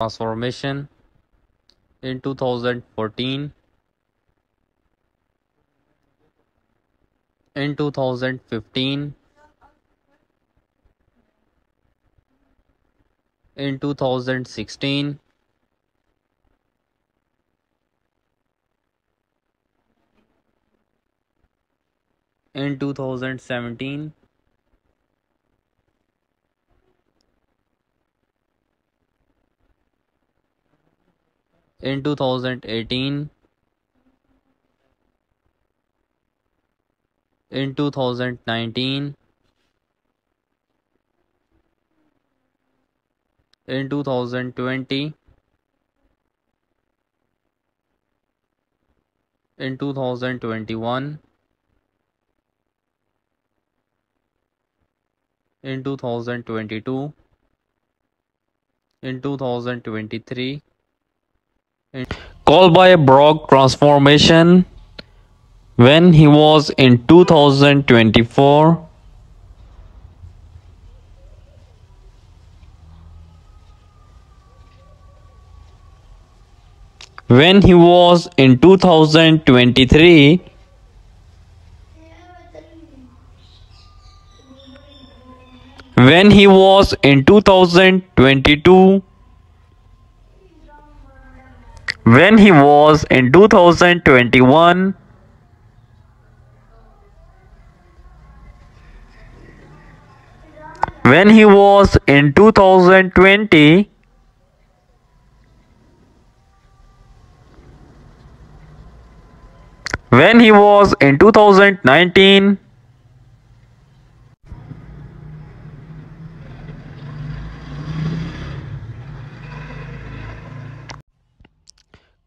transformation in 2014 in 2015 in 2016 in 2017 in 2018 in 2019 in 2020 in 2021 in 2022 in 2023 Colby Brock transformation. When he was in 2024 when he was in 2023 when he was in 2022 when he was in 2021 when he was in 2020 when he was in 2019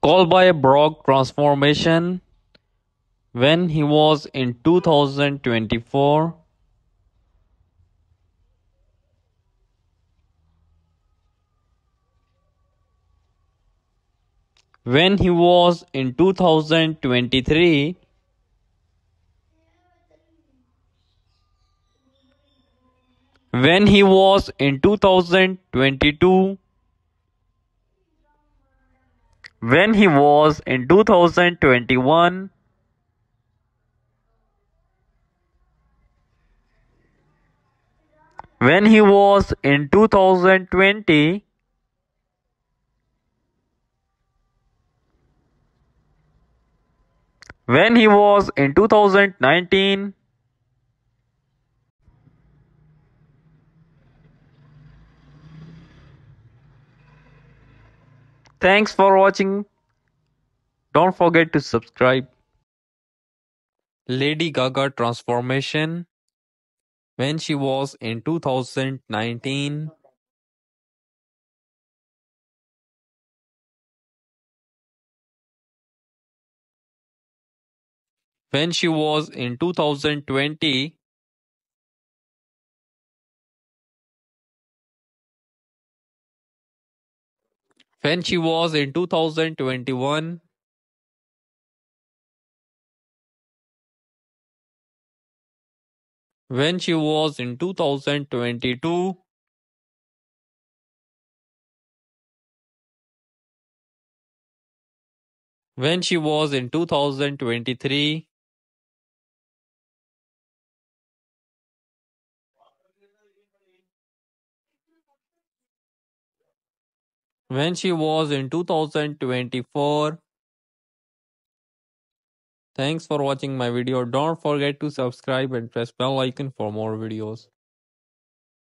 Colby Brock transformation when he was in 2024 when he was in 2023 when he was in 2022 when he was in 2021 when he was in 2020 when he was in 2019 Thanks for watching. Don't forget to subscribe. Lady Gaga transformation when she was in 2019 when she was in 2020 when she was in 2021 when she was in 2022 when she was in 2023 when she was in 2024 thanks for watching my video. Don't forget to subscribe and press bell icon for more videos